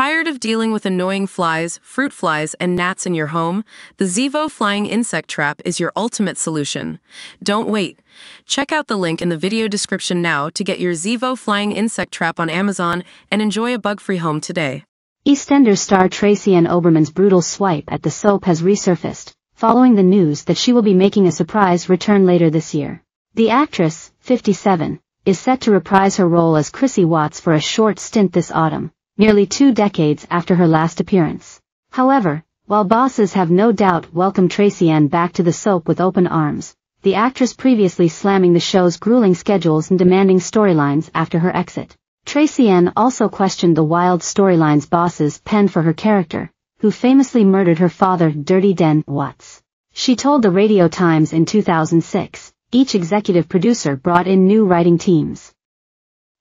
Tired of dealing with annoying flies, fruit flies, and gnats in your home? The Zevo Flying Insect Trap is your ultimate solution. Don't wait. Check out the link in the video description now to get your Zevo Flying Insect Trap on Amazon and enjoy a bug-free home today. EastEnders star Tracy-Ann Oberman's brutal swipe at the soap has resurfaced, following the news that she will be making a surprise return later this year. The actress, 57, is set to reprise her role as Chrissie Watts for a short stint this autumn nearly two decades after her last appearance. However, while bosses have no doubt welcomed Tracy-Ann back to the soap with open arms, the actress previously slamming the show's grueling schedules and demanding storylines after her exit. Tracy-Ann also questioned the wild storylines bosses penned for her character, who famously murdered her father Dirty Den Watts. She told the Radio Times in 2006, each executive producer brought in new writing teams.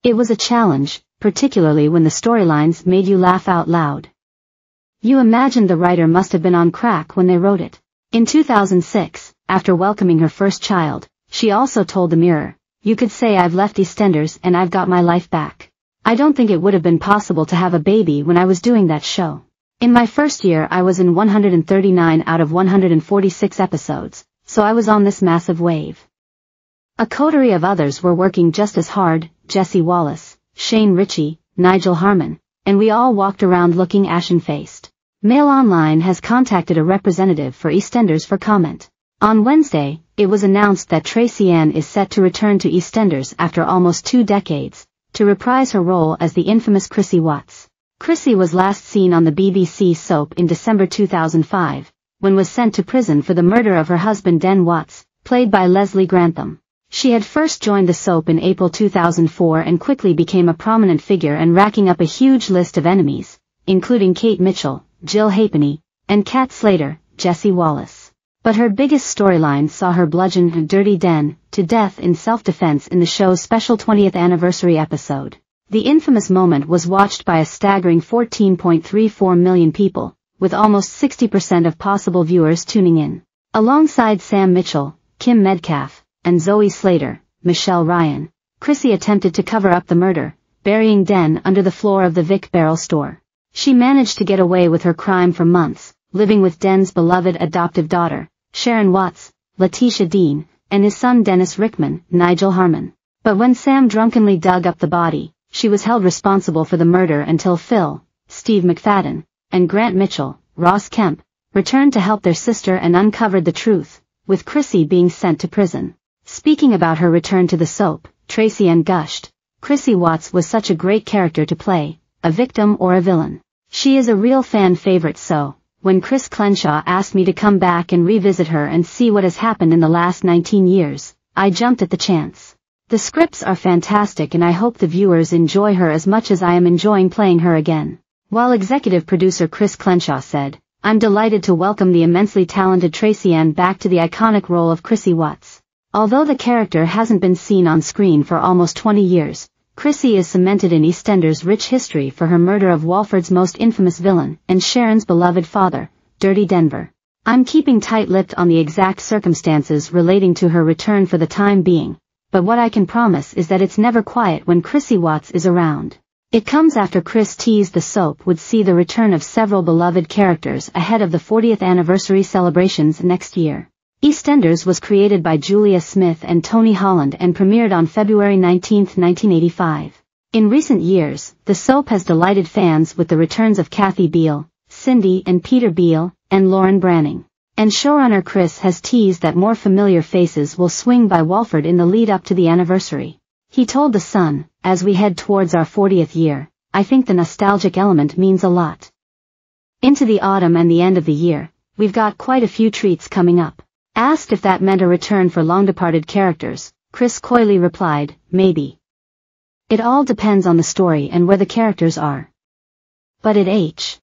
It was a challenge, particularly when the storylines made you laugh out loud. You imagined the writer must have been on crack when they wrote it. In 2006, after welcoming her first child, she also told the Mirror, you could say I've left EastEnders and I've got my life back. I don't think it would have been possible to have a baby when I was doing that show. In my first year I was in 139 out of 146 episodes, so I was on this massive wave. A coterie of others were working just as hard, Jessie Wallace, Shane Richie, Nigel Harman, and we all walked around looking ashen-faced. Mail Online has contacted a representative for EastEnders for comment. On Wednesday, it was announced that Tracy-Ann is set to return to EastEnders after almost two decades, to reprise her role as the infamous Chrissie Watts. Chrissie was last seen on the BBC soap in December 2005, when was sent to prison for the murder of her husband Den Watts, played by Leslie Grantham. She had first joined the soap in April 2004 and quickly became a prominent figure and racking up a huge list of enemies, including Kate Mitchell, Jill Halfpenny, and Cat Slater, Jessie Wallace. But her biggest storyline saw her bludgeon a Dirty Den to death in self-defense in the show's special 20th anniversary episode. The infamous moment was watched by a staggering 14.34 million people, with almost 60% of possible viewers tuning in. Alongside Sam Mitchell, Kim Medcalf, and Zoe Slater, Michelle Ryan, Chrissie attempted to cover up the murder, burying Den under the floor of the Vic Barrel store. She managed to get away with her crime for months, living with Den's beloved adoptive daughter, Sharon Watts, Letitia Dean, and his son Dennis Rickman, Nigel Harman. But when Sam drunkenly dug up the body, she was held responsible for the murder until Phil, Steve McFadden, and Grant Mitchell, Ross Kemp, returned to help their sister and uncovered the truth, with Chrissie being sent to prison. Speaking about her return to the soap, Tracy-Ann gushed, Chrissie Watts was such a great character to play, a victim or a villain. She is a real fan favorite so, when Chris Clenshaw asked me to come back and revisit her and see what has happened in the last 19 years, I jumped at the chance. The scripts are fantastic and I hope the viewers enjoy her as much as I am enjoying playing her again. While executive producer Chris Clenshaw said, I'm delighted to welcome the immensely talented Tracy-Ann back to the iconic role of Chrissie Watts. Although the character hasn't been seen on screen for almost 20 years, Chrissie is cemented in EastEnders' rich history for her murder of Walford's most infamous villain and Sharon's beloved father, Dirty Denver. I'm keeping tight-lipped on the exact circumstances relating to her return for the time being, but what I can promise is that it's never quiet when Chrissie Watts is around. It comes after Chris teased the soap would see the return of several beloved characters ahead of the 40th anniversary celebrations next year. EastEnders was created by Julia Smith and Tony Holland and premiered on February 19, 1985. In recent years, the soap has delighted fans with the returns of Kathy Beale, Cindy and Peter Beale, and Lauren Branning. And showrunner Chris has teased that more familiar faces will swing by Walford in the lead up to the anniversary. He told The Sun, as we head towards our 40th year, I think the nostalgic element means a lot. Into the autumn and the end of the year, we've got quite a few treats coming up. Asked if that meant a return for long-departed characters, Chris coyly replied, maybe. It all depends on the story and where the characters are. But at H.